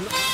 No.